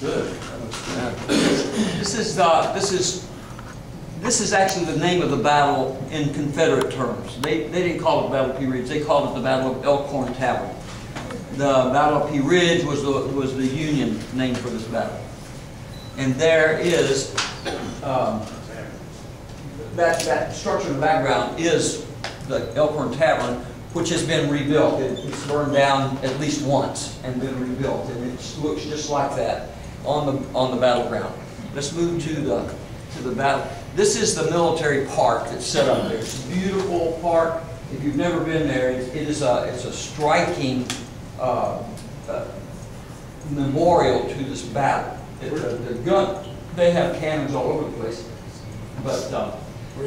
Good. This is, uh, this is, this is actually the name of the battle in Confederate terms. They, they didn't call it Battle of Pea Ridge, they called it the Battle of Elkhorn Tavern. The Battle of Pea Ridge was the, was the Union name for this battle. And there is, um, that, that structure in the background is the Elkhorn Tavern, which has been rebuilt. It- It's burned down at least once and been rebuilt, and it looks just like that on the, on the battleground. Let's move to the, to the battle. This is the military park that's set up there. It's a beautiful park. If you've never been there, it it is a, it's a striking, uh, uh, memorial to this battle. It- The the gun, they have cannons all over the place, but, uh,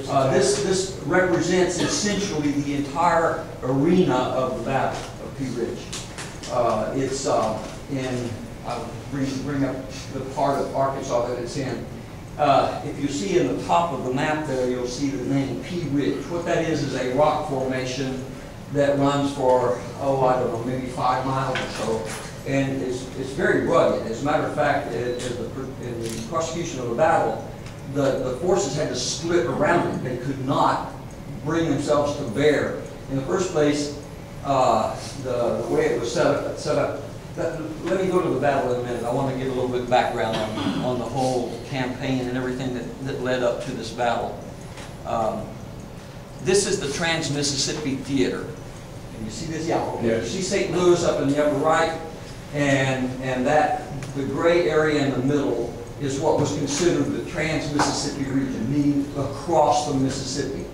uh, This, this represents essentially the entire arena of the battle of Pea Ridge. Uh, It's uh, in, I'll bring, bring up the part of Arkansas that it's in. Uh, If you see in the top of the map there, you'll see the name Pea Ridge. What that is, is a rock formation that runs for, oh, I don't know, maybe five miles or so. And it's, it's very rugged. As a matter of fact, in the in the prosecution of the battle, the, the forces had to split around it. They could not bring themselves to bear. In the first place, uh, the, the way it was set up, set up, let me go to the battle in a minute. I want to give a little bit of background on, on the whole campaign and everything that, that led up to this battle. Um, This is the Trans-Mississippi Theater. And you see this? Yeah. okay. You see St. Louis up in the upper right, and, and that, the gray area in the middle is what was considered the Trans-Mississippi region, meaning across the Mississippi.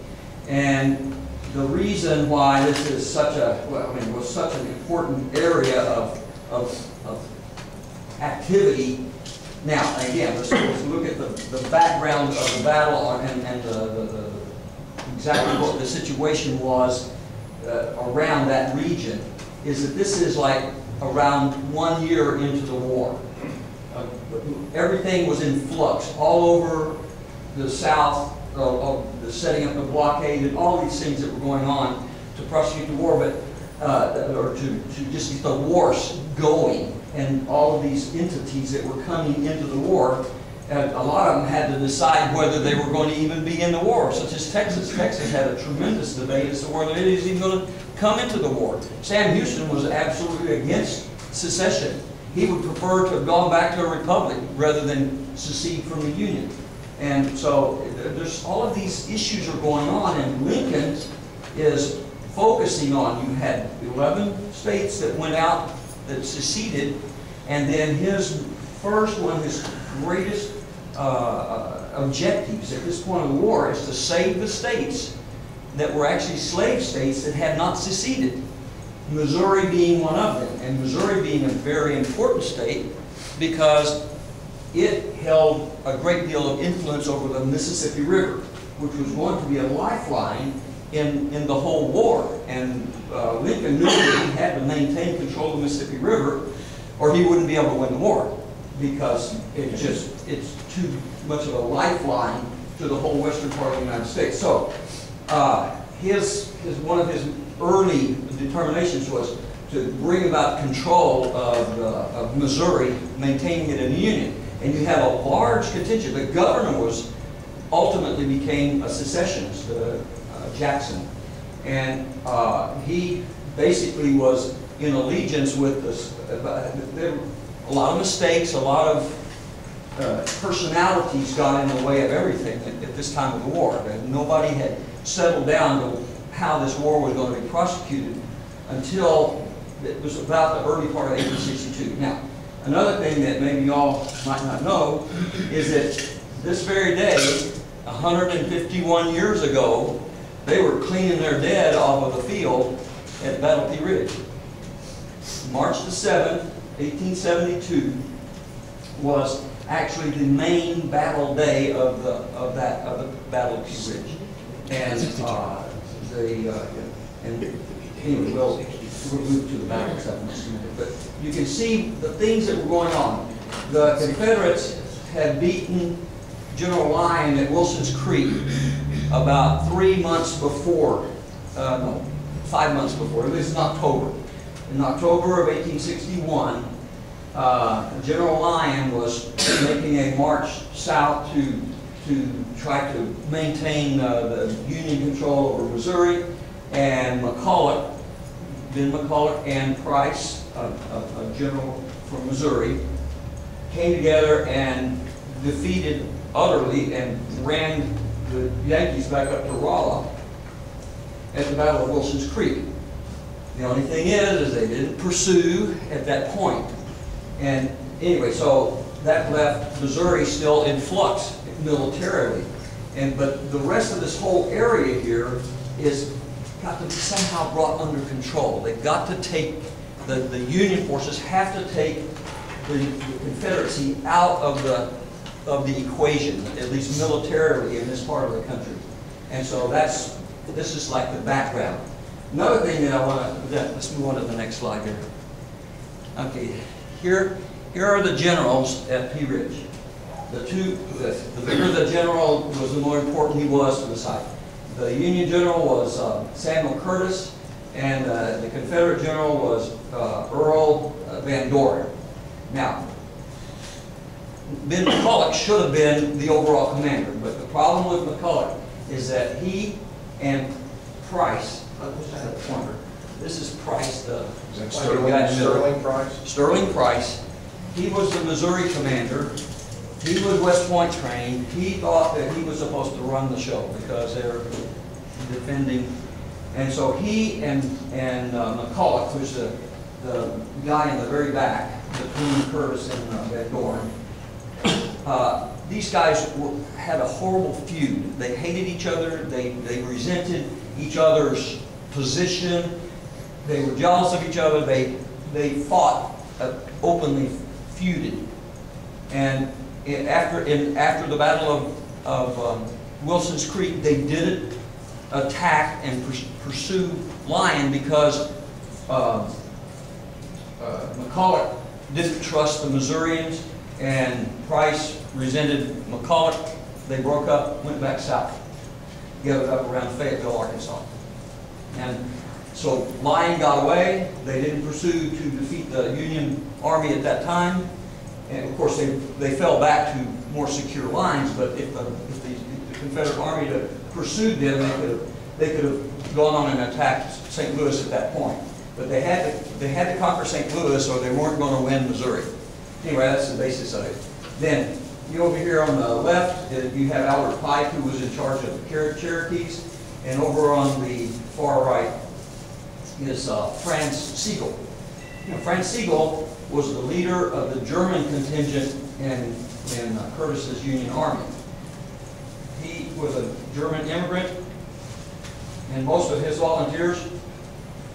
And the reason why this is such a, well, I mean, was such an important area of, of, of activity. Now, again, let's, let's look at the, the background of the battle and, and the, the, the, exactly what the situation was uh, around that region, is that this is like around one year into the war. Uh, Everything was in flux, all over the south, uh, of the setting up the blockade and all these things that were going on to prosecute the war, but, uh, or to, to just get the wars going and all of these entities that were coming into the war. And a lot of them had to decide whether they were going to even be in the war, such as Texas. Texas had a tremendous debate as to whether it is even going to come into the war. Sam Houston was absolutely against secession. He would prefer to have gone back to a republic rather than secede from the Union. And so there's all of these issues are going on, and Lincoln is focusing on, you had 11 states that went out that seceded, and then his first one, his greatest uh, uh, objectives at this point of the war is to save the states that were actually slave states that had not seceded. Missouri being one of them, and Missouri being a very important state because it held a great deal of influence over the Mississippi River, which was going to be a lifeline in, in the whole war. And uh, Lincoln knew that he had to maintain control of the Mississippi River, or he wouldn't be able to win the war, because it just, it's too much of a lifeline to the whole western part of the United States. So, uh, his, his, one of his early determinations was to bring about control of, uh, of Missouri, maintaining it in the Union. And you have a large contingent. The governor was, ultimately became a secessionist, uh, Jackson. And uh, he basically was in allegiance with uh, there were a lot of mistakes, a lot of uh, personalities got in the way of everything at, at this time of the war. And nobody had settled down to how this war was going to be prosecuted until it was about the early part of 1862. Now, another thing that maybe y'all might not know is that this very day, 151 years ago, they were cleaning their dead off of the field at Battle Pea Ridge. March the 7th, 1872, was actually the main battle day of the, of that, of the Battle of Pea Ridge. And, uh, the, uh, and, anyway, we'll, we'll move to the battle stuff in a minute. But you can see the things that were going on. The Confederates had beaten General Lyon at Wilson's Creek about three months before, uh, no, five months before, it was in October. In October of 1861, uh, General Lyon was making a march south to, to try to maintain uh, the Union control over Missouri, and McCulloch, Ben McCulloch and Price, a, general from Missouri, came together and defeated utterly and ran the Yankees back up to Rolla at the Battle of Wilson's Creek. The only thing is, is they didn't pursue at that point. And anyway, so that left Missouri still in flux militarily. And, but the rest of this whole area here is got to be somehow brought under control. They've got to take, the, the Union forces have to take the, the Confederacy out of the, of the equation, at least militarily in this part of the country. And so that's, this is like the background. Another thing that I want to, let's move on to the next slide here. Okay, here, here are the generals at Pea Ridge. The two, the, the bigger the general was, the more important he was to the site. The Union general was uh, Samuel Curtis, and uh, the Confederate general was uh, Earl Van Doren. Now, Ben McCulloch should have been the overall commander, but the problem with McCulloch is that he and Price, I wish I had a pointer. This is Price, the Is that Sterling- Sterling, Sterling Price? Sterling Price. He was the Missouri commander. He was West Point trained. He thought that he was supposed to run the show because they're defending. And so he and, and uh, McCulloch, who's the, the guy in the very back, between Curtis and uh, Van Dorn, uh, these guys had a horrible feud. They hated each other. They, they resented each other's position. They were jealous of each other. They, they fought, uh, openly feuded. And in, after, in, after the Battle of, of um, Wilson's Creek, they didn't attack and purs- pursue Lyon because uh, uh, McCulloch didn't trust the Missourians, and Price resented McCulloch. They broke up, went back south, gathered up around Fayetteville, Arkansas. And so Lyon got away. They didn't pursue to defeat the Union Army at that time. And of course, they, they fell back to more secure lines, but if the, if the the Confederate Army had pursued them, they could have, they could have gone on and attacked St. Louis at that point. But they had to, they had to conquer St. Louis or they weren't going to win Missouri. Anyway, that's the basis of it. Then, you over here on the left, uh, you have Albert Pike, who was in charge of the Cher- Cherokees. And over on the far right is uh, Franz Sigel. Now, Franz Sigel was the leader of the German contingent in, in uh, Curtis's Union Army. He was a German immigrant, and most of his volunteers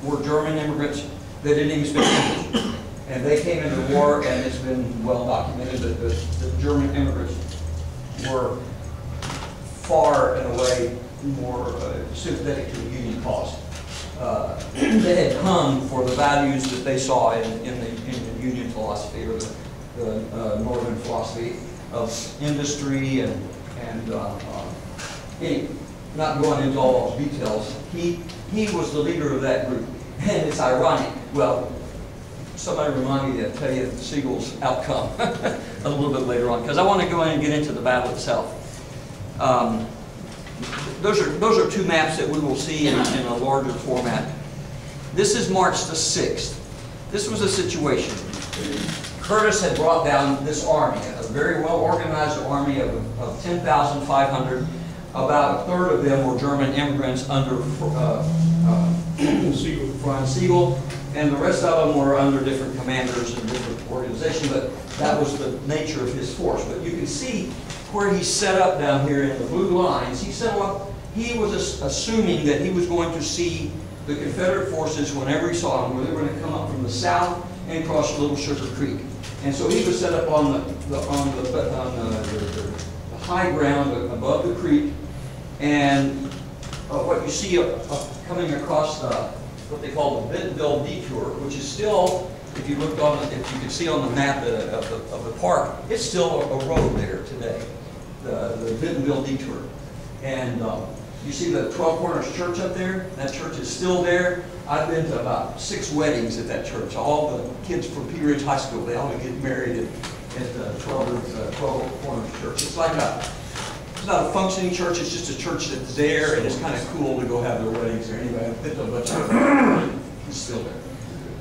were German immigrants that didn't even speak English. And they came into war, and it's been well documented that the, the German immigrants were far and away more uh, sympathetic to the Union cause. Uh, They had come for the values that they saw in, in the, in the Union philosophy, or the, the uh, Northern philosophy of industry and, and, uh, uh, any- not going into all those details, he, he was the leader of that group. And it's ironic, well, somebody remind me to tell you Sigel's outcome a little bit later on, because I want to go in and get into the battle itself. Um, Those are, those are two maps that we will see in, in a larger format. This is March the 6th. This was a situation. Curtis had brought down this army, a very well-organized army of, of 10,500. About a third of them were German immigrants under uh, uh, Franz Siegel, and the rest of them were under different commanders and different organizations, but that was the nature of his force. But you can see where he set up down here in the blue lines. He set up, he was assuming that he was going to see the Confederate forces whenever he saw them, where they were going to come up from the south and cross Little Sugar Creek. And so he was set up on the, the on the, on the, the, the high ground above the creek, and uh, what you see coming across the, what they call the Bentonville detour, which is still, if you looked on, if you can see on the map of the, of the park, it's still a road there today, the, the Bentonville detour. And um, you see the Twelve Corners Church up there? That church is still there. I've been to about six weddings at that church. All the kids from Pea Ridge High School, they all get married at, at uh, 12, uh, 12 Corners Church. It's like a, it's not a functioning church, it's just a church that's there, and it's kind of cool to go have their weddings there. Anyway, bunch of He's still there.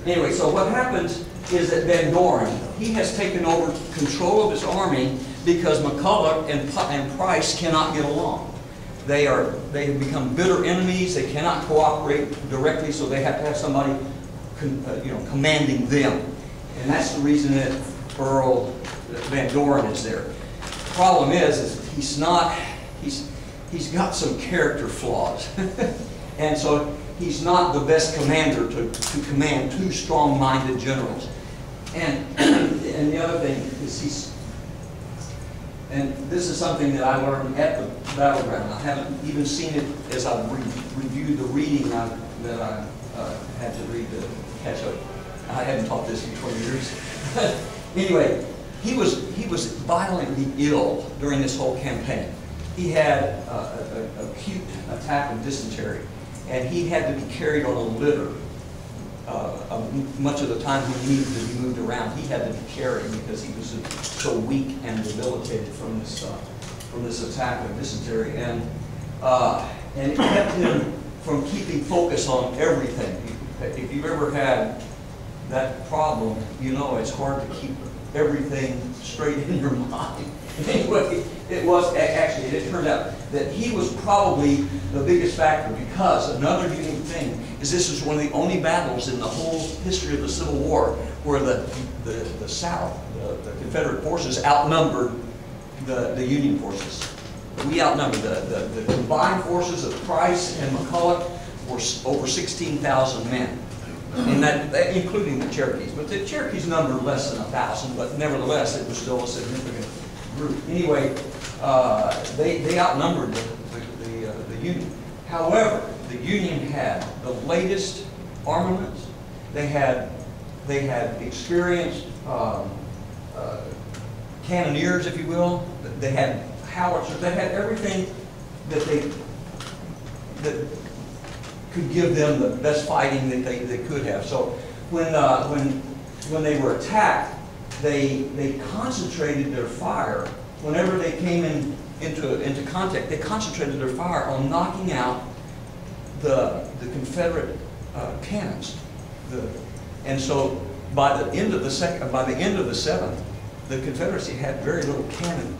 Anyway, so what happens is that Van Doren, he has taken over control of his army because McCulloch and, and Price cannot get along. They are, they have become bitter enemies, they cannot cooperate directly, so they have to have somebody, uh, you know, commanding them. And that's the reason that Earl Van Doren is there. Problem is, is he's not, he's, he's got some character flaws. And so he's not the best commander to, to command two strong-minded generals. And, and the other thing is he's, and this is something that I learned at the battleground. I haven't even seen it as I re- reviewed the reading I, that I uh, had to read to catch up. I haven't taught this in 20 years. anyway, he was, he was violently ill during this whole campaign. He had uh, a, a acute attack of dysentery, and he had to be carried on a litter uh, much of the time he needed to be moved around, he had to be carried because he was so weak and debilitated from this, uh, from this attack of dysentery. And, uh, and it kept him from keeping focus on everything. If you've ever had that problem, you know it's hard to keep everything straight in your mind. Anyway, it was, actually, it turned out that he was probably the biggest factor because another unique thing is this was one of the only battles in the whole history of the Civil War where the, the, the South, the, the Confederate forces outnumbered the, the Union forces. We outnumbered the, the, the combined forces of Price and McCulloch were over 16,000 men. And that, including the Cherokees. But the Cherokees numbered less than a thousand, but nevertheless, it was still a significant group. Anyway, uh, they, they outnumbered the, the, the, uh, the Union. However, the Union had the latest armaments. They had, they had experienced um, uh, cannoneers, if you will. They had howitzers. They had everything that they that could give them the best fighting that they, they could have. So when, uh, when, when they were attacked, they, they concentrated their fire, whenever they came in, into, into contact, they concentrated their fire on knocking out the, the Confederate uh, cannons. The, and so by the end of the second, by the end of the seventh, the Confederacy had very little cannon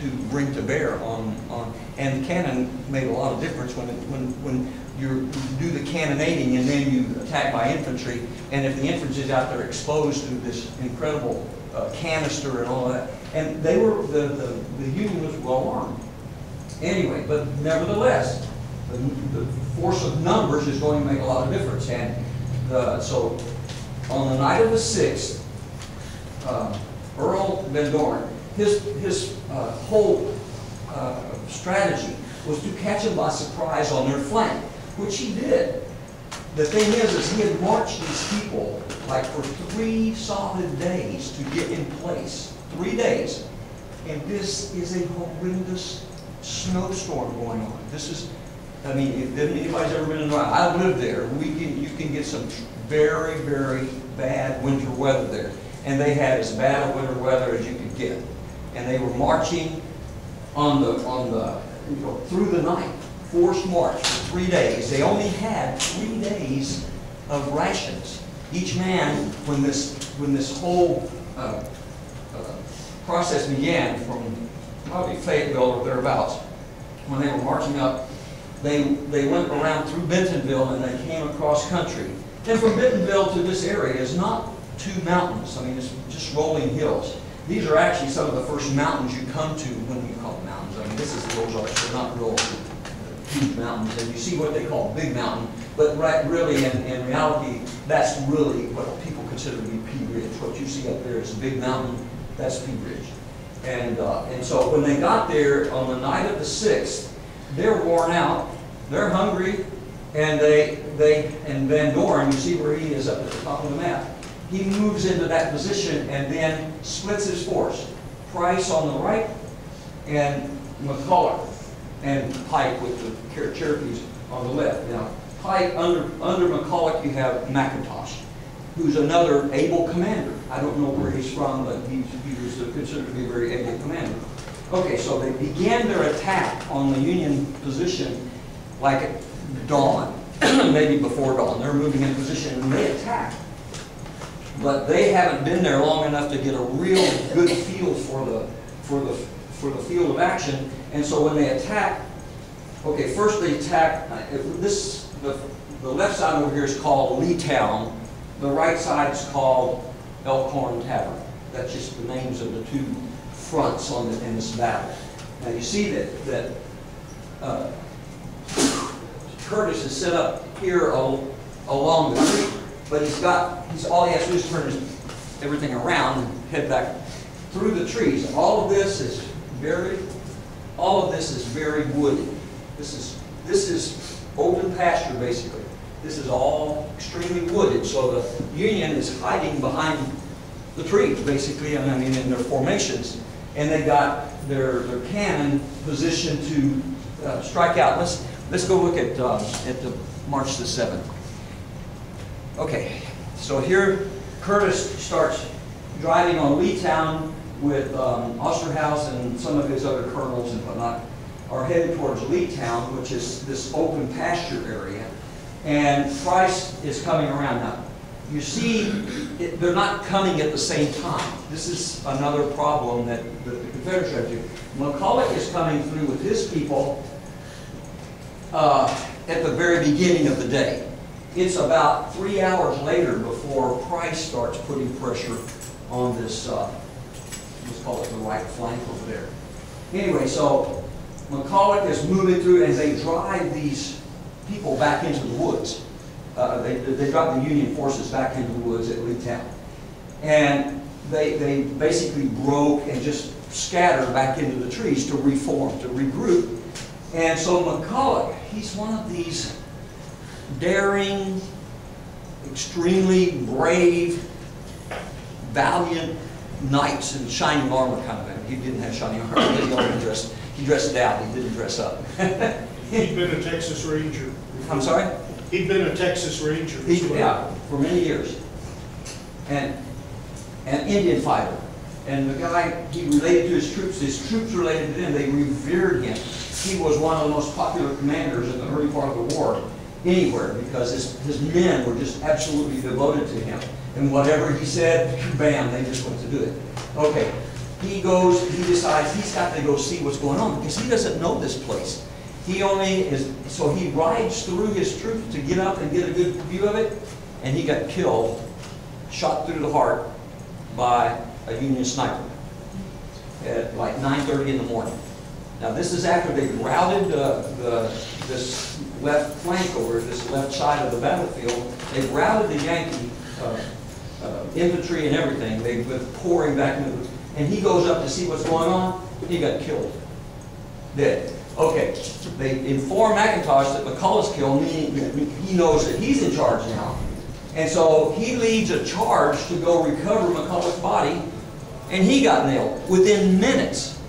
to bring to bear on, on, and cannon made a lot of difference when, it- when, when you do the cannonading and then you attack by infantry, and if the infantry's out there exposed to this incredible uh, canister and all that, and they were, the, the, the Union was well armed. Anyway, but nevertheless, the, the force of numbers is going to make a lot of difference, and, uh, so, on the night of the sixth, uh, Earl Van Doren, his, his uh, whole uh, strategy was to catch them by surprise on their flank, which he did. The thing is, is he had marched these people like for three solid days to get in place, three days. And this is a horrendous snowstorm going on. This is, I mean, if anybody's ever been in, I lived there. We can, you can get some very, very bad winter weather there. And they had as bad a winter weather as you could get. And they were marching on the, on the, you know, through the night, forced march for three days. They only had three days of rations. Each man, when this, when this whole uh, uh, process began from probably Fayetteville or thereabouts, when they were marching up, they, they went around through Bentonville and they came across country. And from Bentonville to this area is not two mountains. I mean, it's just rolling hills. These are actually some of the first mountains you come to when you call mountains. I mean, this is the Ozarks, they're not real huge mountains. And you see what they call Big Mountain, but right, really, in, in reality, that's really what people consider to be Pea Ridge. What you see up there is Big Mountain, that's Pea Ridge. And, uh, and so when they got there on the night of the 6th, they're worn out, they're hungry, and they, they, and Van Doren, you see where he is up at the top of the map. He moves into that position and then splits his force. Price on the right and McCulloch and Pike with the Cherokees on the left. Now, Pike, under, under McCulloch, you have McIntosh, who's another able commander. I don't know where he's from, but he, he was considered to be a very able commander. Okay, so they began their attack on the Union position like at dawn, maybe before dawn. They're moving in position and they attack. But they haven't been there long enough to get a real good feel for the, for the, for the field of action. And so when they attack, okay, first they attack, uh, this, the, the left side over here is called Leetown. The right side is called Elkhorn Tavern. That's just the names of the two fronts on the, in this battle. Now you see that, that uh, Curtis is set up here al along the creek, but he's got, he's, all he has to do is turn his, everything around and head back through the trees. All of this is very, all of this is very wooded. This is, this is open pasture, basically. This is all extremely wooded, so the Union is hiding behind the trees, basically, and I mean, in their formations. And they got their, their cannon positioned to uh, strike out. Let's, let's go look at, um, at the March the 7th. Okay, so here Curtis starts driving on Leetown with um, Osterhaus and some of his other colonels and whatnot are headed towards Leetown, which is this open pasture area. And Price is coming around now. You see, it, they're not coming at the same time. This is another problem that, that the Confederates have to. McCulloch is coming through with his people uh, at the very beginning of the day. It's about three hours later before Price starts putting pressure on this, uh, let's call it the right flank over there. Anyway, so McCulloch is moving through as they drive these people back into the woods. Uh, they, they drive the Union forces back into the woods at Leetown. And they, they basically broke and just scattered back into the trees to reform, to regroup. And so McCulloch, he's one of these daring, extremely brave, valiant knights in shining armor kind of thing. He didn't have shining armor, he only dressed, he dressed down, he didn't dress up. He'd been a Texas Ranger. I'm sorry? He'd been a Texas Ranger. He, well. yeah, for many years. And an Indian fighter. And the guy, he related to his troops, his troops related to him, they revered him. He was one of the most popular commanders in the early part of the war anywhere because his, his men were just absolutely devoted to him. And whatever he said, bam, they just went to do it. Okay, he goes, he decides he's got to go see what's going on because he doesn't know this place. He only is, so he rides through his troops to get up and get a good view of it, and he got killed, shot through the heart by a Union sniper at like 9.30 in the morning. Now this is after they routed uh, the, this left flank over, this left side of the battlefield. They've routed the Yankee uh, uh, infantry and everything. They were pouring back into the, and he goes up to see what's going on. He got killed, dead. Okay, they inform McIntosh that McCulloch's killed, meaning he knows that he's in charge now. And so he leads a charge to go recover McCulloch's body, and he got nailed. Within minutes,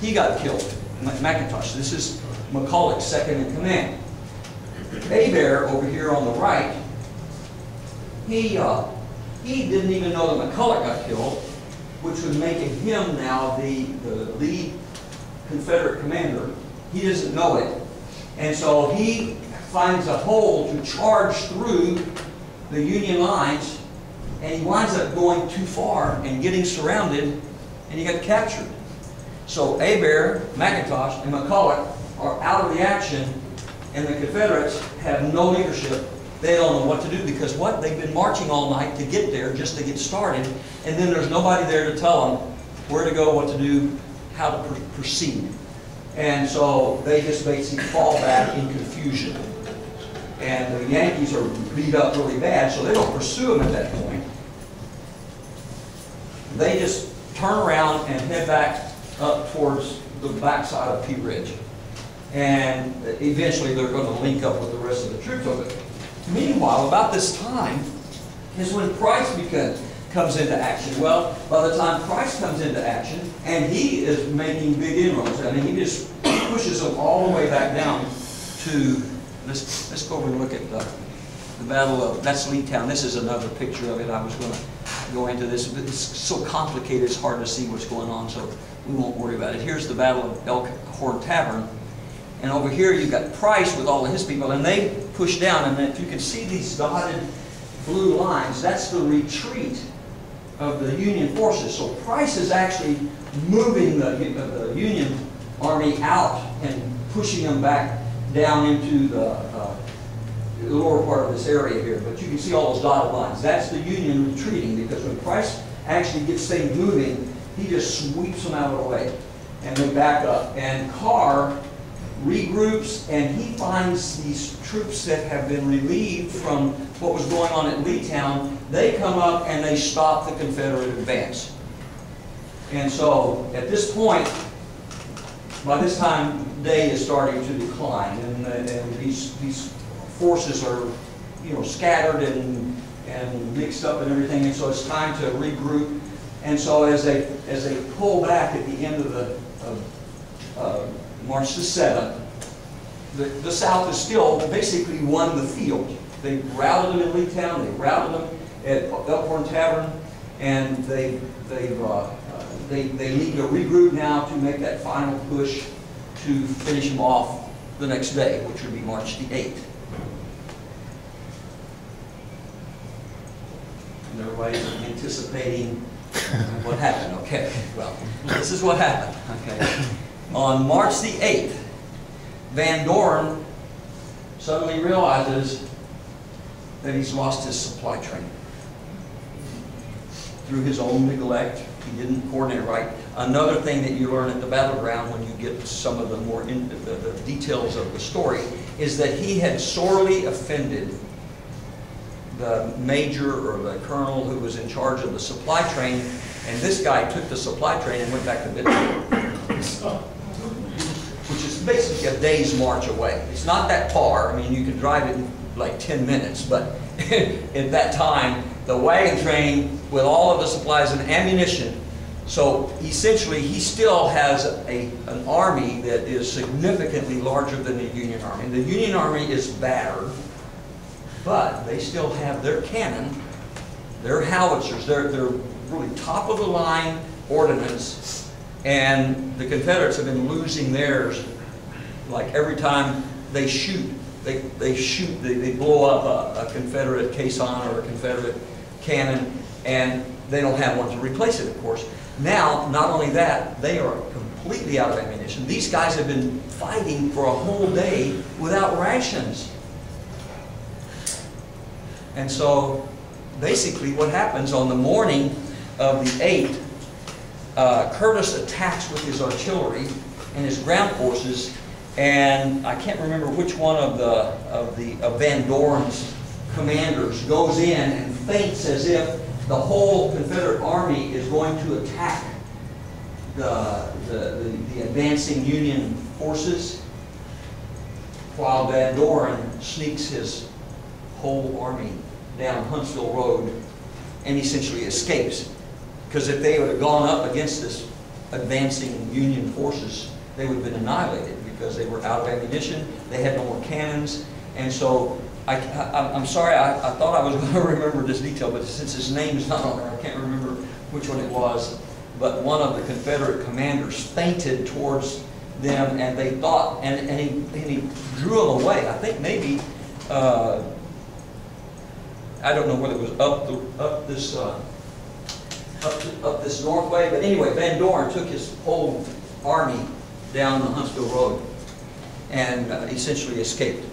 he got killed. McIntosh, this is McCulloch's second in command. Hebert over here on the right, he, uh, he didn't even know that McCulloch got killed, which was making him now the, the lead Confederate commander. He doesn't know it. And so he finds a hole to charge through the Union lines, and he winds up going too far and getting surrounded, and he got captured. So Hebert, McIntosh, and McCulloch are out of the action, and the Confederates have no leadership. They don't know what to do because what? They've been marching all night to get there, just to get started, and then there's nobody there to tell them where to go, what to do, how to pr proceed. And so they just basically fall back in confusion. And the Yankees are beat up really bad, so they don't pursue them at that point. They just turn around and head back up towards the backside of Pea Ridge. And eventually they're going to link up with the rest of the troops over there. Meanwhile, about this time is when Price becomes, comes into action. Well, by the time Price comes into action, and he is making big inroads, I mean, he just pushes them all the way back down to let's, let's go over and look at the, the Battle of, that's Leetown. This is another picture of it. I was gonna go into this, but it's so complicated, it's hard to see what's going on, so we won't worry about it. Here's the Battle of Elk Horn Tavern. And over here, you've got Price with all of his people, and they push down, and if you can see these dotted blue lines, that's the retreat of the Union forces. So Price is actually moving the, the Union army out and pushing them back down into the, uh, the lower part of this area here. But you can see all those dotted lines. That's the Union retreating, because when Price actually gets things moving, he just sweeps them out of the way, and they back up. And Carr regroups and he finds these troops that have been relieved from what was going on at Leetown. They come up and they stop the Confederate advance. And so at this point, by this time, day is starting to decline and, uh, and these, these forces are, you know, scattered and, and mixed up and everything. And so it's time to regroup. And so as they, as they pull back at the end of the, of, uh, March the 7th, the, the South is still basically won the field. They routed them in Leetown, they routed them at Elkhorn Tavern, and they, they've, uh, they, they need to regroup now to make that final push to finish them off the next day, which would be March the 8th. And everybody's anticipating what happened, okay? Well, this is what happened, okay? On March the 8th, Van Dorn suddenly realizes that he's lost his supply train. Through his own neglect, he didn't coordinate right. Another thing that you learn at the battleground when you get some of the more in, the, the details of the story is that he had sorely offended the major or the colonel who was in charge of the supply train, and this guy took the supply train and went back to Vietnam basically a day's march away. It's not that far. I mean, you can drive it in like 10 minutes, but at that time, the wagon train with all of the supplies and ammunition. So essentially, he still has a, an army that is significantly larger than the Union Army. The Union Army is battered, but they still have their cannon, their howitzers, their, their really top of the line ordnance and the Confederates have been losing theirs, like every time they shoot, they, they shoot, they, they blow up a, a Confederate caisson or a Confederate cannon, and they don't have one to replace it, of course. Now, not only that, they are completely out of ammunition. These guys have been fighting for a whole day without rations. And so, basically what happens on the morning of the 8th, uh, Curtis attacks with his artillery and his ground forces, and I can't remember which one of the of the of Van Dorn's commanders goes in and feints as if the whole Confederate army is going to attack the the, the, the advancing Union forces, while Van Dorn sneaks his whole army down Huntsville Road and essentially escapes. Because if they would have gone up against this advancing Union forces, they would have been annihilated because they were out of ammunition, they had no more cannons, and so I, am sorry, I, I, thought I was going to remember this detail, but since his name is not on there, I can't remember which one it was. But one of the Confederate commanders feinted towards them, and they thought, and, and, he, and he drew them away. I think maybe, uh, I don't know whether it was up, the, up this. Uh, up, to, up this north way. But anyway, Van Dorn took his whole army down the Huntsville Road and uh, essentially escaped.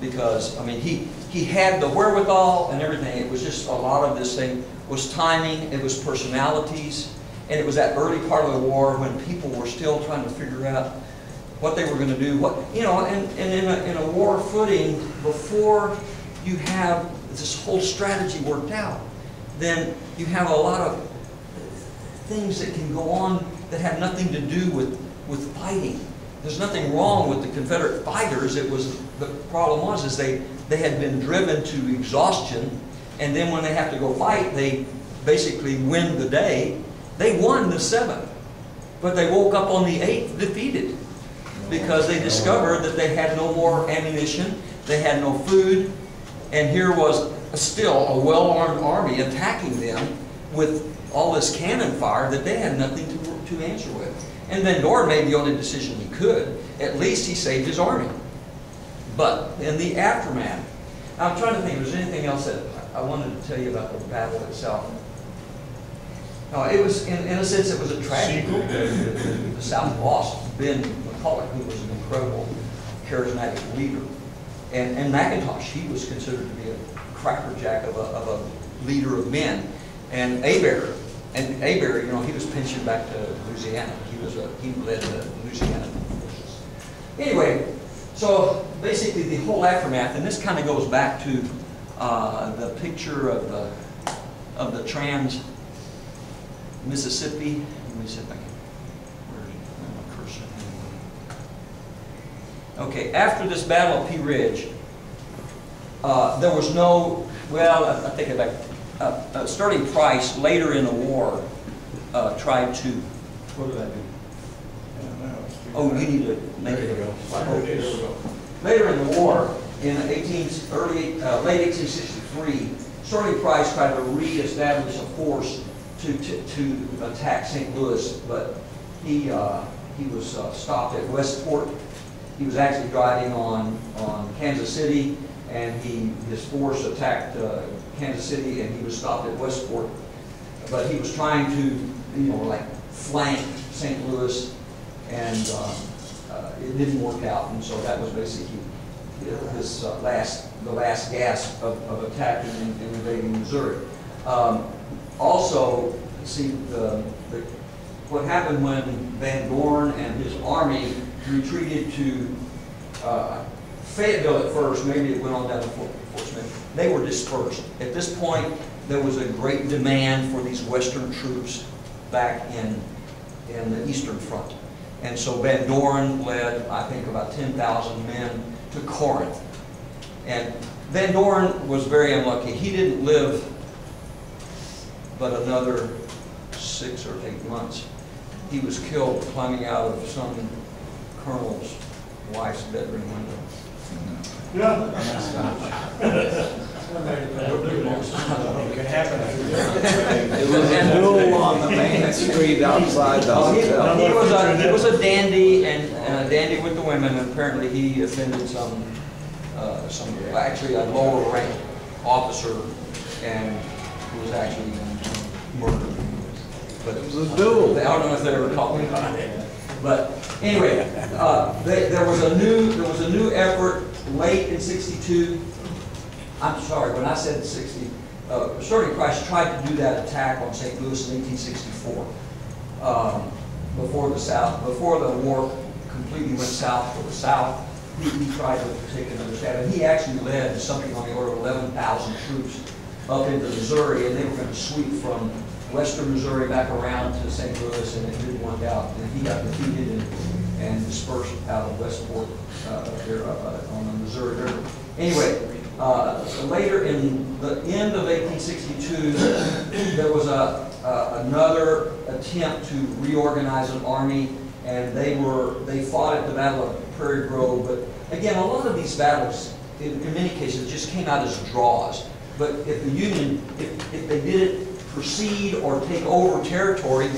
Because, I mean, he, he had the wherewithal and everything. It was just a lot of this thing was timing, it was personalities, and it was that early part of the war when people were still trying to figure out what they were going to do. What you know, and, and in, a, in a war footing, before you have this whole strategy worked out, then you have a lot of things that can go on that have nothing to do with, with fighting. There's nothing wrong with the Confederate fighters. It was the problem was is they they had been driven to exhaustion, and then when they have to go fight, they basically win the day. They won the seventh, but they woke up on the eighth defeated. because they discovered that they had no more ammunition, they had no food, and here was still a well-armed army attacking them with all this cannon fire that they had nothing to, to answer with. And Van Dorn made the only decision he could. At least he saved his army. But in the aftermath, I'm trying to think, there's anything else that I wanted to tell you about the battle itself. No, it was, in, in a sense, it was a tragedy. The South lost Ben McCulloch, who was an incredible, charismatic leader. And, and McIntosh, he was considered to be a crackerjack of a, of a leader of men. And Hebert, and Hebert, you know, he was pensioned back to Louisiana. He was a, he led the Louisiana. Anyway, so basically the whole aftermath, and this kind of goes back to uh, the picture of the, of the trans Mississippi. Let me see if I can, where is it? Where am I cursing? Okay, after this battle of Pea Ridge, uh, there was no, well, I I it back. Uh, uh, Sterling Price, later in the war, uh, tried to, what did I do? Oh, you need to make it. There you go. There we go. Later in the war, in 18, early, uh, late 1863, Sterling Price tried to reestablish a force to, to, to attack St. Louis, but he, uh, he was uh, stopped at Westport. He was actually driving on, on Kansas City, and he, his force attacked uh, Kansas City, and he was stopped at Westport. But he was trying to, you know, like flank St. Louis, and um, uh, it didn't work out, and so that was basically his uh, last, the last gasp of, of attacking and invading Missouri. Um, Also, see, the, the, what happened when Van Dorn and his army retreated to uh, Fayetteville at first, maybe it went on down to Fort Fort Smith, they were dispersed. At this point, there was a great demand for these western troops back in, in the Eastern Front. And so Van Dorn led, I think, about 10,000 men to Corinth. And Van Dorn was very unlucky. He didn't live but another six or eight months. He was killed climbing out of some colonel's wife's bedroom window. Yeah. It happen. It was a duel on the main street outside the he, hotel. he was a, he was a dandy and, and a dandy with the women, and apparently he offended some, uh, some, actually a lower rank officer, and who was actually murdered. But It was a duel. I don't know if they were talking about it. But anyway, uh, they, there was a new, there was a new effort late in sixty-two. I'm sorry, when I said sixty, uh, Sterling Price tried to do that attack on St. Louis in eighteen sixty-four. Um, before the South, before the war completely went south for the South, he, he tried to take another stab. And he actually led something on the order of eleven thousand troops up into Missouri, and they were gonna sweep from western Missouri back around to St. Louis, and it didn't work out. And he got defeated and, and dispersed out of Westport, uh, there, uh, on the Missouri River. Anyway, uh, later in the end of 1862, there was a, a- another attempt to reorganize an army, and they were, they fought at the Battle of Prairie Grove, but again, a lot of these battles, in, in many cases, just came out as draws. But if the Union, if, if they didn't proceed or take over territory,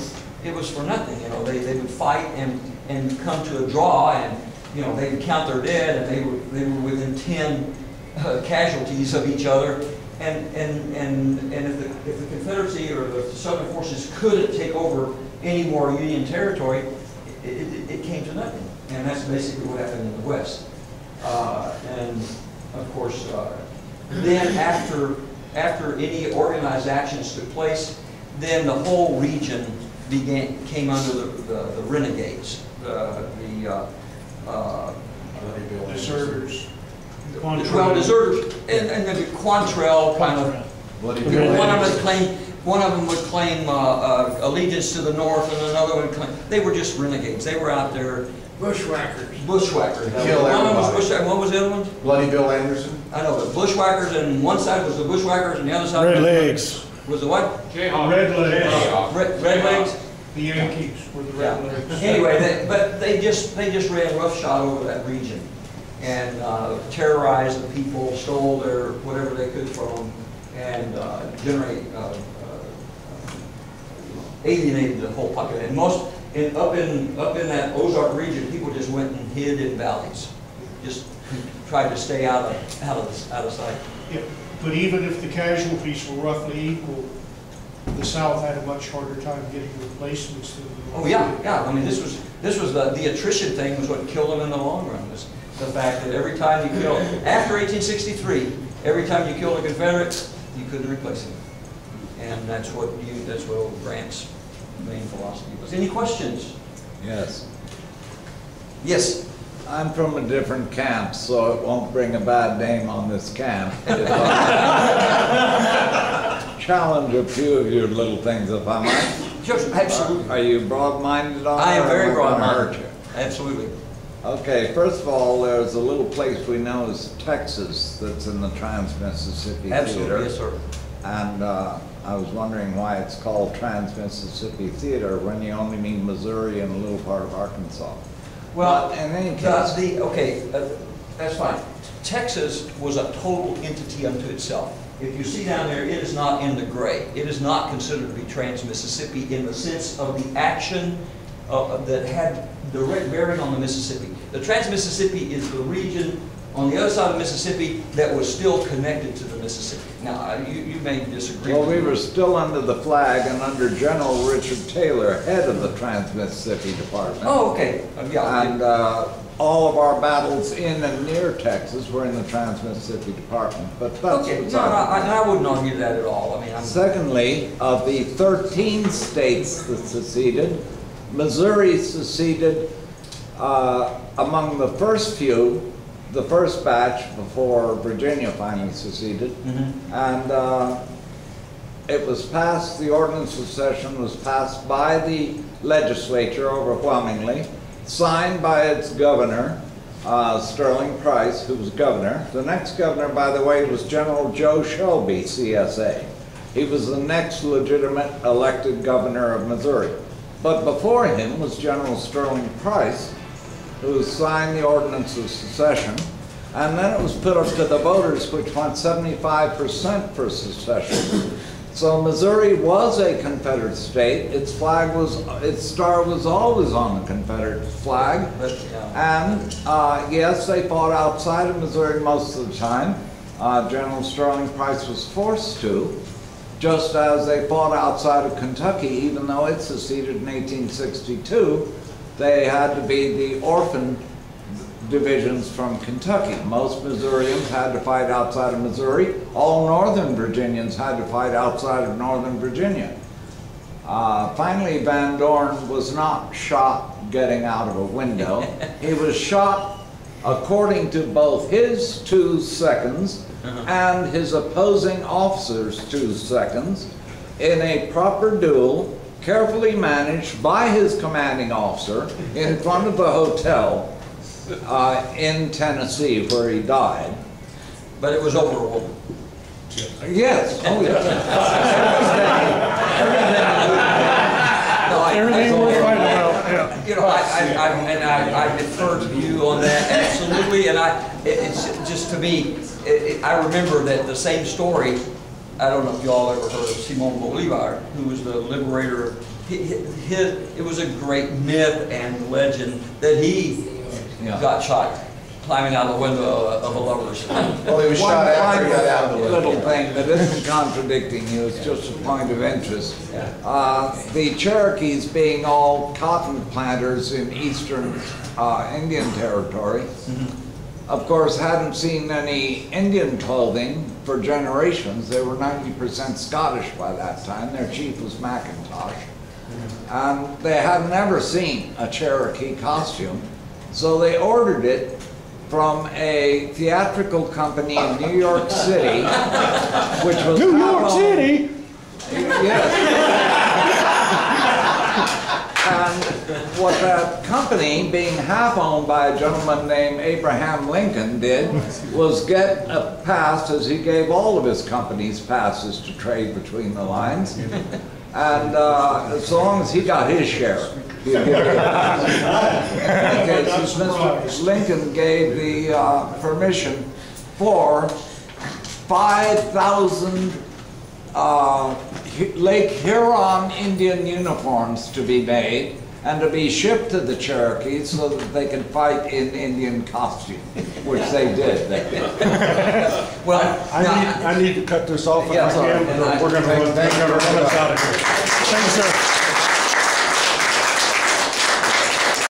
it was for nothing, you know, they, they would fight and, and come to a draw, and, you know, they would count their dead, and they were, they were within ten uh, casualties of each other, and, and, and, and if the, if the Confederacy or the Southern forces couldn't take over any more Union territory, it, it, it came to nothing, and that's basically what happened in the West. Uh, and, of course, uh, then after, after any organized actions took place, then the whole region began, came under the, the the renegades, the, the, uh, uh, Deserters. Well, deserters, and, and the Quantrill kind of, one of them Anderson. would claim, one of them would claim, uh, uh, allegiance to the north, and another one would claim, they were just renegades, they were out there Bushwhackers. bushwhackers. Kill One of them was everybody. bushwhackers, what was the other one? Bloody Bill Anderson. I know, but bushwhackers, and one side was the bushwhackers, and the other side. Red legs. Was the what? Red legs. Red, red legs, The Yankees were the Yeah. Red Anyway, they, but they just, they just ran roughshod over that region and uh, terrorized the people, stole their, whatever they could from them, and uh, generate, uh, uh, alienated the whole population. And most, in, up in, up in that Ozark region, people just went and hid in valleys. Just tried to stay out of, out of, out of sight. Yeah, But even if the casualties were roughly equal, the South had a much harder time getting replacements than the North. Oh, yeah, yeah, I mean, this was, this was the, the attrition thing was what killed them in the long run, was the fact that every time you killed, after eighteen sixty-three, every time you killed a Confederate, you couldn't replace him. And that's what you, that's what Grant's main philosophy was. Any questions? Yes. Yes, I'm from a different camp, so it won't bring a bad name on this camp. Challenge a few of your little things if I might. sure, absolutely. Are you broad-minded on? I am very am I gonna broad-minded, absolutely. Okay, first of all, there's a little place we know as Texas that's in the Trans-Mississippi Theater. Yes, sir. And uh, I was wondering why it's called Trans-Mississippi Theater when you only mean Missouri and a little part of Arkansas. Well, But in any the, case, the, okay, uh, that's fine. Texas was a total entity unto itself. If you see down there, it is not in the gray. It is not considered to be trans-Mississippi in the sense of the action uh, that had direct bearing on the Mississippi. The trans-Mississippi is the region on the other side of Mississippi that was still connected to the Mississippi. Now, you, you may disagree. well, we me. were still under the flag and under General Richard Taylor, head of the Trans-Mississippi Department. Oh, okay, Uh, yeah. And uh, all of our battles in and near Texas were in the Trans-Mississippi Department, but that's Okay, no, no, I. I wouldn't argue that at all. I mean, I'm. Secondly, of the 13 states that seceded, Missouri seceded uh, among the first few, the first batch before Virginia finally seceded. Mhm. And uh, it was passed, the ordinance of session was passed by the legislature overwhelmingly, signed by its governor, uh, Sterling Price, who was governor. The next governor, by the way, was General Joe Shelby, CSA. He was the next legitimate elected governor of Missouri. But before him was General Sterling Price, who signed the ordinance of secession, and then it was put up to the voters, which went 75% for secession. So Missouri was a Confederate state. Its flag was, its star was always on the Confederate flag. And uh, yes, they fought outside of Missouri most of the time. Uh, General Sterling Price was forced to, just as they fought outside of Kentucky, even though it seceded in 1862. They had to be the orphan divisions from Kentucky. Most Missourians had to fight outside of Missouri. All Northern Virginians had to fight outside of Northern Virginia. Uh, finally, Van Dorn was not shot getting out of a window. he was shot according to both his two seconds and his opposing officer's two seconds in a proper duel, carefully managed by his commanding officer in front of the hotel uh, in Tennessee where he died. But it was over a woman. Yes, oh No, I- Everything I- we're about, yeah. You know, I, I, I, and I, I defer to you on that, absolutely, and I, it- it's just to me, it, it, I remember that the same story, I don't know if y'all ever heard of Simon Bolivar, who was the liberator, he, he, his- it was a great myth and legend that he Yeah. got shot climbing out of the window of a lover's. Well, he was One shot after he got out of final the little window. thing that isn't contradicting you, it's just a point of interest. Yeah. Uh, The Cherokees being all cotton planters in eastern uh, Indian territory, of course, hadn't seen any Indian clothing for generations. They were 90% Scottish by that time. Their chief was Macintosh. And they had never seen a Cherokee costume, so they ordered it from a theatrical company in New York City, which was New York City? Yes. And what that company, being half owned by a gentleman named Abraham Lincoln, did was get a pass, as he gave all of his companies passes to trade between the lines. And uh, as long as he got his share. Okay. Mr. Lincoln gave the uh, permission for 5,000 uh, Lake Huron Indian uniforms to be made and to be shipped to the Cherokees so that they can fight in Indian costume, which they did. Well, I now- need, I need to cut this off if I Yes, sir. can, And I- we're gonna run, we're Thank you gonna very run us much. out of here. Thank you, sir.